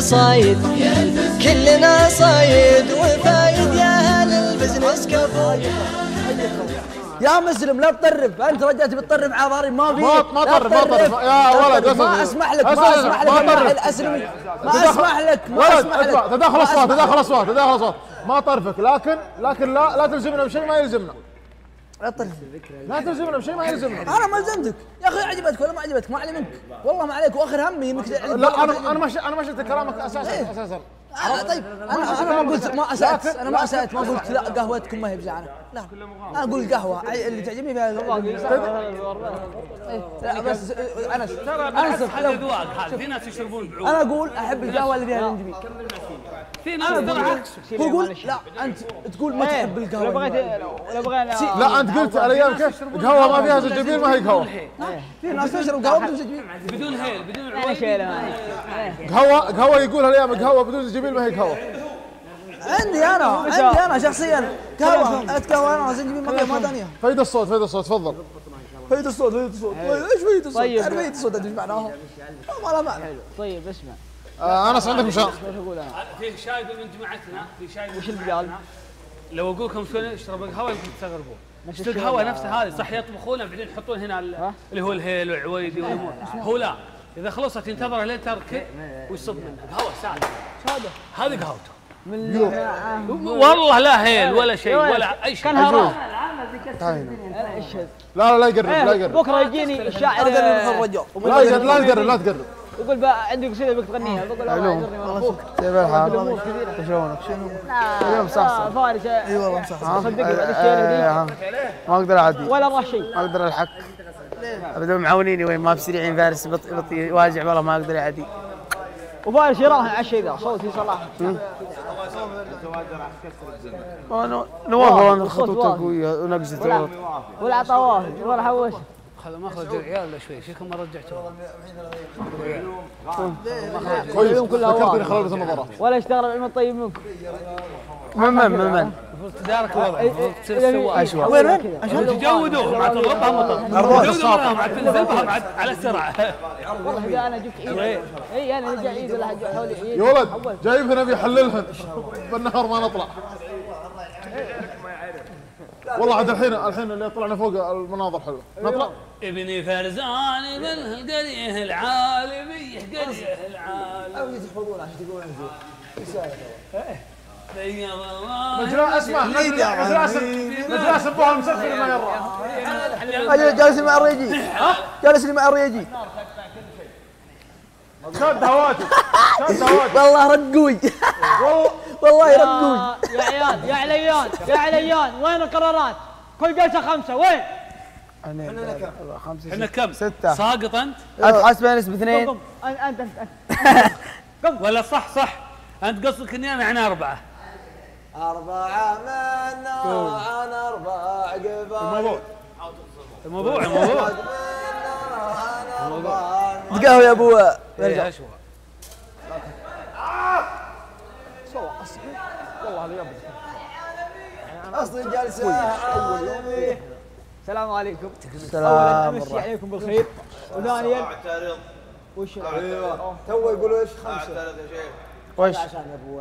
صايد كلنا صايد وفايد يا أهل البزنس كفو يا مسلم لا تطرب أنت رجعت بتطرب عباري ما في ما- ما طرب، ما طرب. يا ولد،. ما. أسمح لك ما أسمح لك ما. الاسلمي ما أسمح لك ما أسمح لك تداخل اصوات تداخل. اصوات تداخل اصوات ما طرفك لكن لكن لا لا تلزمنا بشيء ما يلزمنا لا تطرب. لا تلزمنا بشيء ما يلزمنا. أنا ما لزمتك يا أخي عجبتك ولا ما عجبتك ما علي منك والله ما عليك. وآخر همي إنك لا أنا أنا ما أنا ما شفت كلامك أساسا أساسا. آه طيب أنا أنا ما قلت ما أسأت. أنا ما أسأت. ما قلت لا قهوتكم ما هي بزعانه لا. أنا أقول قهوة. اللي تعجبني فيها إيه، لا بس أنس أنس هذا ذواق هذا في ناس يشربون بعود. أنا أقول أحب القهوة اللي فيها زنجبيل في ناس ترى عكس هو يقول لا أنت تقول ما تحب لو القهوه بغيت لو بغينا لا أنت قلت على كيف قهوه ما فيها زنجبيل ما هي قهوة. في ناس تشرب قهوه بدون زنجبيل بدون هيل بدون أنا قهوه قهوة يقول هالايام قهوة بدون زنجبيل ما هي قهوة. عندي أنا عندي أنا شخصيا. قهوة اتقهوى أنا زنجبيل ما ما ثانية فايد الصوت فايد الصوت تفضل. فايد الصوت فايد الصوت. إيش فايد الصوت؟ طيب. تعرف فايد الصوت إيش معناها؟ ما له معنى. طيب اسمع. آه انس عندك مشان في شايب من جماعتنا في شايب وش البقال؟ لو أقول لكم شلون اشرب القهوه يمكن تستغربون. بس القهوه نفسها هذه صح يطبخونها بعدين يحطون هنا ال- اللي هو الهيل والعويدي والأمور. هو لا. إذا خلصت ينتظر لين تركب ويصب منه قهوه ساده ساده هذه قهوته. من والله لا هيل ولا شيء ولا أي شيء. كان هرام لا لا لا يقرب لا إيه، يقرب. بكرة يجيني الشاعر لا يقرب لا تقرب لا تقرب. يقول بقى عندي قصيده بك تغنيها. بقول له علوم. اعذرني وأنا أخوك كيف الحال؟ شلونك؟ لا. اليوم صح صح. لا، فارس. أي والله صح صدقني بعد الشيله ها. ما أقدر أعدي. ولا راه شيء. ما أقدر ألحق. ابدا معاونيني وين ما بسريعين. فارس بطيء بطيء واجع. والله ما أقدر أعدي. وفارس يراهن على الشيء ذا. صوتي صلاح نواف والله خطوته. قويه ونقزته ولا عطاواه ولا حوش. ما اخرج العيال الا شوي شكل ما رجعته كويس. كلها ذكرتني واضح. خلال النظارات ولا اشتغل العلم الطيب منكم. من من من من؟ تدارك الوضع. اشوى وين وين؟ تجودوا. مع تضربها مطر. تجودوا مع تنزل بها مع على السرعة. والله إذا أنا جبت عيد إي أنا جاي عيد ولا حولي عيد يا ولد جايب هنا بيحللهن بالنهار ما نطلع. والله عاد الحين الحين اللي طلعنا فوق المناظر حلوة. نطلع ابني فرزان ابن القريه العالي بيه قريه العالي تحفظون عشان تقولون مجرى اسمع مجرى سبوها مسفل ما يرى. أجل جالس مع الريجي جالس مع الريجي شد هواجم شد هواجم والله رقوي والله رقوي يا يا عيال يا عليان يا عليان وين القرارات؟ كل جلسة خمسة وين؟ خمسة إحنا كم؟ ستة. ساقط أنت؟ اتحسب نسبة اثنين. قم قم. أنت أنت أنت. ولا صح صح. أنت قصدك إني أنا إحنا أربعة. أربعة منا عن أربع قبائل الموضوع. الموضوع الموضوع. قهوة يا أصل جلسة عالمي السلام عليكم. السلام اولا امسي عليكم بالخير. وثانيا وش تو يقولوا إيش؟ خمسة. وش؟ عشان يا أبو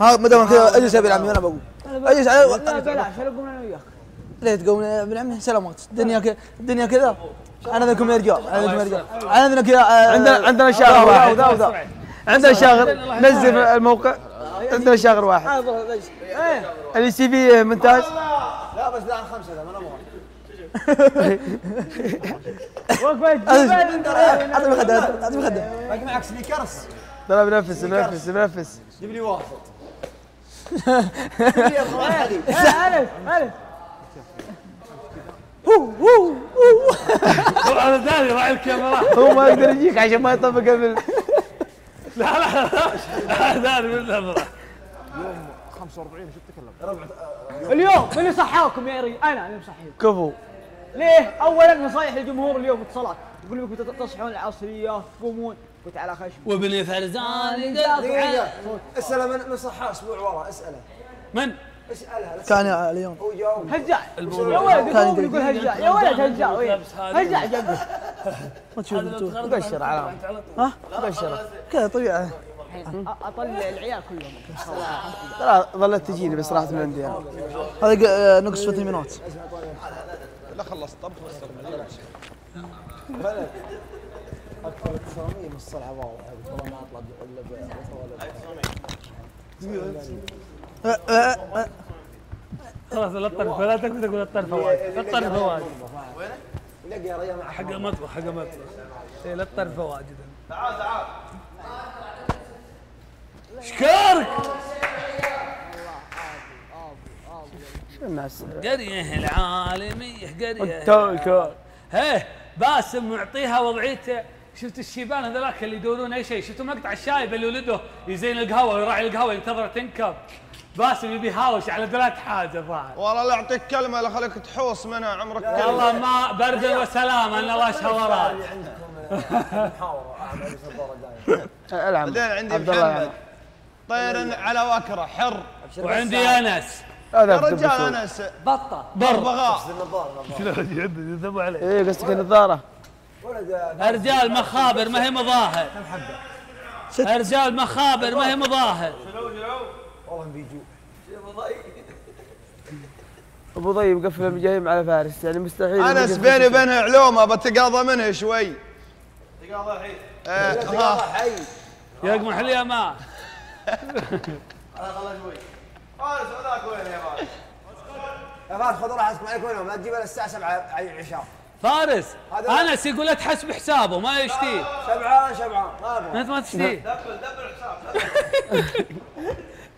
ها ما دام كذا أجلس يا ابن عمي أنا بقول أجلس لا على بلاش انا قمنا أنا وياك؟ ليه تقوم يا ابن عمي سلامات. الدنيا كذا الدنيا كذا. أنا ذاكم يا رجال أنا ذاكم يا رجال أنا ذاك كذا عندنا عندنا وذا واحد. وذا وذا عندنا شاغر نزل الموقع. عندنا شاغر واحد. اللي سي في مونتاج لا بس لا ما أنا مو وقفت. اعطني خدة اعطني خدة باقي معك سنيكرز. ترى بنفس بنفس بنفس. جيب لي واحد. ألف ألف هذا داري راعي الكاميرا. هو ما يقدر يجيك عشان ما يطبق قبل. لا لا لا داري من النظره اليوم من اللي صحاكم يا رجال أنا اللي مصحيكم كفو. ليه؟ اولا نصايح الجمهور اليوم في الصلاه يقول لكم تصحون العصرية تقومون. قلت على خشم. وابن فرزان اسأله من من صحى أسبوع ورا اسأله. من؟ كان اليوم هجاع يا ولد كان يقول يقول هجاع يا ولد هجاع هذه. هجاع جنبه ما تشوف مبشر على ها؟ مبشر كذا طبيعه أطلع العيال كلهم. ترى ظلت تجيني بس راحت من عندي هذا ق- آه، نقص فيتامينات لا خلصت طبخ بس آه، آه، آه. خلاص لا الطرف لا تقدر تقول الطرف واجد لا الطرف واجد حق المطبخ حق المطبخ لا الطرف واجد تعال تعال شكرك! قريه العالمية قريه. هيه باسم معطيها وضعيته. شفت الشيبان هذولاك اللي يدورون أي شيء؟ شفتوا مقطع الشايب اللي ولده يزين القهوة ويراعي القهوة ينتظر تنكب باسم يبي يهاوش على ثلاث حاجة الظاهر والله لا يعطيك كلمة لا خليك تحوص منها عمرك كله. والله ما بردا وسلام ان الله شورات العب بعدين عندي محمد. طير على وكرة حر. وعندي أنس. هذا يا رجال. أنس. بطة. بغبغاء يذبوا عليه إيه قصدك النظارة. رجال مخابر ما هي مظاهر. رجال مخابر ما هي مظاهر. أبو ضيب قفل المجاهيم على فارس يعني مستحيل انس بيني. وبينها علومه بتقاضى منها شوي. تقاضى الحين ها يقمح لي ما يا فهد خذ راحتكم عليكم وينهم لا تجيب إلا الساعة 7 عشاء. فارس انس يقول لا تحسب حسابه ما يشتيه شبعان شبعان ما أبغى. أنت ما تشتيه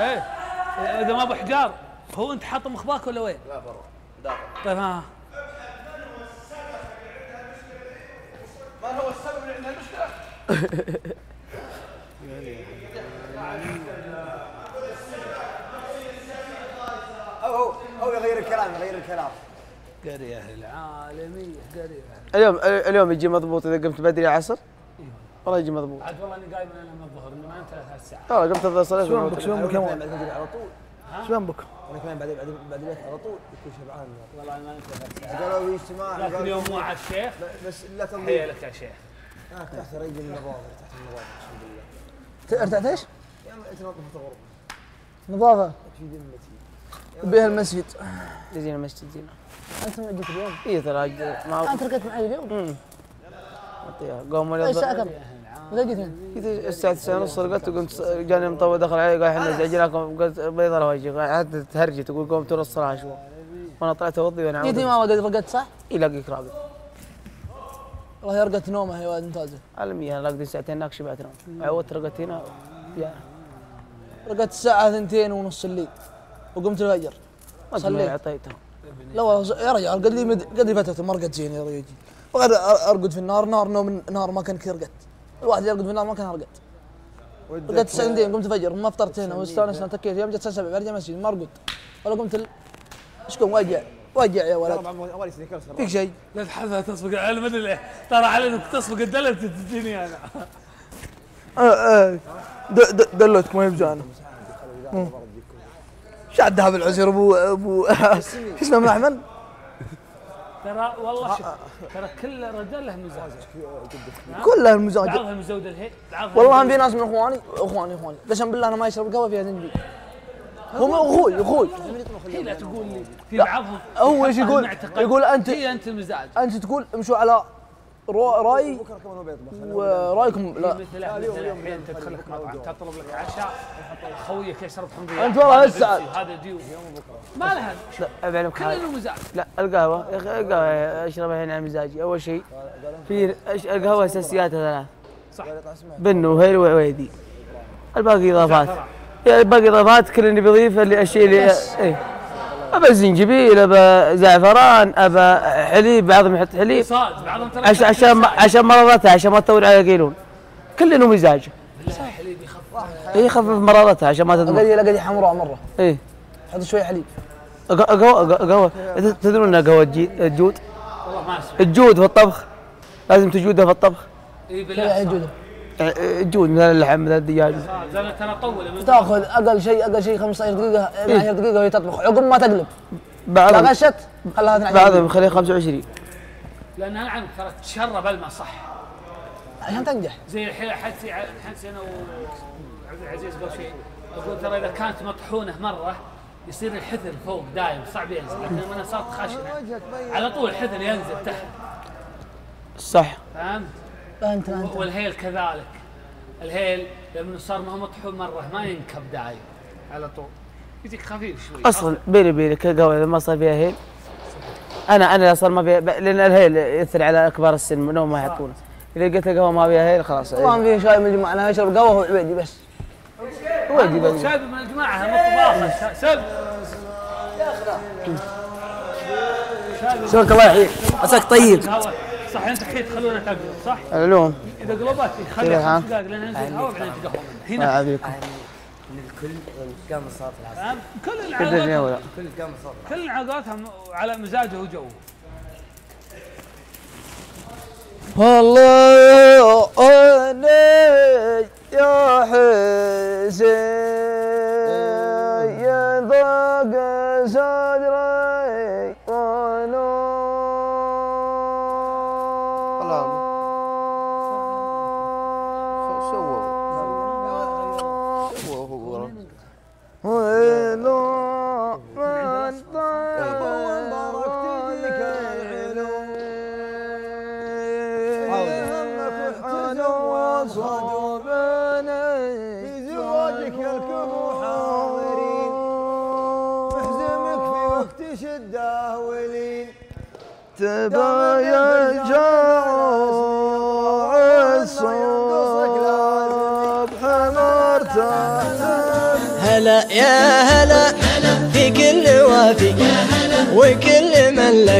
إيه. إذا ما أبو حجار هو أنت حاطه مخباك ولا وين؟ لا برا. طيب ها. هو هو هو يغير الكلام يغير الكلام. قرية العالمية قرية اليوم اليوم يجي مضبوط إذا قمت بدري عصر؟ والله يجي مضبوط. عاد والله أني قايم من الظهر إني ما أنت ثلاث ساعات والله قمت افضل صلاة شو شو على طول. شو بك؟ أنا كمان بعد بعد بعد البيت على طول. يكون شبعان والله ما أنت ثلاث ساعات قالوا لي اجتماع لكن يوم على الشيخ بس لا تنظيف حيلك يا شيخ. أنا تحت رجل النظافه تحت النظافه اقسم بالله ارتحت إيش؟ يا اما أنت نظفت الغرفه نظافه في ذمتي بها المسجد. يجينا مسجد جينا أنت ما جيت اليوم. اي ترى ما أنت ركبت معي اليوم؟ إيش الساعة كم؟ متى جيت الساعة 9 ونص رقدت وقمت جاني مطوع دخل علي قال إحنا زعجناكم قلت بيض الله وجهك قعدت تهرجي تقول قوم ترى الصلاة شو. وأنا طلعت أوضي وأنا جيت ما ولد رقدت صح؟ يلاقيك راقد. والله رقدت نومه يا ولد ممتازه علمية أنا راقد ساعتين هناك شبعت نوم. عودت رقدت هنا رقدت الساعة ثنتين ونص الليل. وقمت الفجر. صليت. أعطيته. لا والله يا رجال قد لي. قد لي فترة ما رقدت زين يا رجال. وغير أر- أرقد في النار نار نوم نهار ما كان كثير رقدت الواحد يرقد في النار ما كان رقد رقدت ساعتين قمت فجر ما فطرت هنا واستانسنا تكيت يوم جت الساعة 7 برجع مسجد ما ارقد ولا قمت ال... إيش قوم وجع وجع يا ولد. فيك شيء؟ لا تحبها تسبق على ما أدري ترى على إنك تسبق الدلة تديني أنا. آه آه. دلتك ما هي بجانا شعد هذا العسير ابو ابو اسمه من أحمد؟ ترى والله شوف ترى كل رجال له مزاج. كلها المزاج بعضها مزود الهيل والله في ناس من إخواني إخواني إخواني. قسم بالله أنا ما يشرب قهوة فيها زنجبيل هو أخوي أخوي هي لا تقول لي في بعضهم هو إيش يقول؟ يقول هي أنت المزاج أنت تقول امشوا على راي بكرة كمان هو بيطبخ ورأيكم؟ لا. مثل مثل الحين تدخل لك مطعم تطلب لك عشاء خويك يشرب حمضيات أنت والله هذا هسه هذا ديو. ما لها. لا بعلمك كل حاجة. له مزاج. لا القهوة يا أخي القهوة أشربها الحين على مزاجي. أول شيء في القهوة أساسياتها ثلاث. صح. بن وهيل وعويدي الباقي إضافات. يعني باقي إضافات كل اللي بيضيفه اللي الشيء اللي إيه. ابى زنجبيل ابى زعفران ابى حليب بعضهم يحط حليب. صاد بعضهم ترى عشان عشان عشان مرضتها عشان ما تطول على قيلون. كل له مزاجه اي يخفف. مرضتها عشان ما تدمر. اقدي اقدي حمراء مرة. إيه. حط شوية حليب. قهوه قهوه تدرون إنها قهوه الجود؟ والله ما أسمع. الجود في الطبخ. لازم تجودها في الطبخ. اي بالله الجود مثل اللحم مثل الدجاج ترى طول من تاخذ أقل شيء أقل شيء 15 دقيقة 12 دقيقة وهي تطبخ. عقب ما تقلب. بعضهم غشت. خلها 12 بعضهم. يخليها 25 لأن عنك ترى تشرب الماء صح. عشان تنجح. زي الحين حتى حتى أنا وعبد العزيز قبل شيء أقول ترى إذا كانت مطحونة مرة يصير الحثر فوق دايم صعب ينزل. لكن لما أنا صارت خشنة على طول الحثر ينزل تحت. صح. فهمت؟ أنت أنت. والهيل كذلك. الهيل لما صار ما هو مطحون مرة ما ينكب دايم على طول. يجيك خفيف شوي. أصلا بيني وبينك القهوه اذا ما صار فيها هيل. أنا أنا صار ما فيها ب- لأن الهيل يأثر على كبار السن منهم ما يحطونه. إذا قلت القهوه ما فيها هيل خلاص. طبعا في شاي من الجماعة. أنا أشرب قهوة وعبيدي بس. هو يجيب أبوك شايب من الجماعة مطباخه سب شلونك الله يحييك؟ عساك طيب. صح أنت حين تخلونها تقلب صح؟ العلوم إذا قلبت خليها؟ خمس دقائق لين ينزل الهواء بعدين تقهوى هنا. يعافيكم الكل قام صوت العصر؟ كل كل العلاقات الكل قام صوت كل علاقاتها على مزاجه وجوه. والله أنا يا حسين يا ضاق ويلو من زواجك يا الكبو حاضرين محزمك في وقت شده ولين تباين يا هلا في كل وافي وكل من لك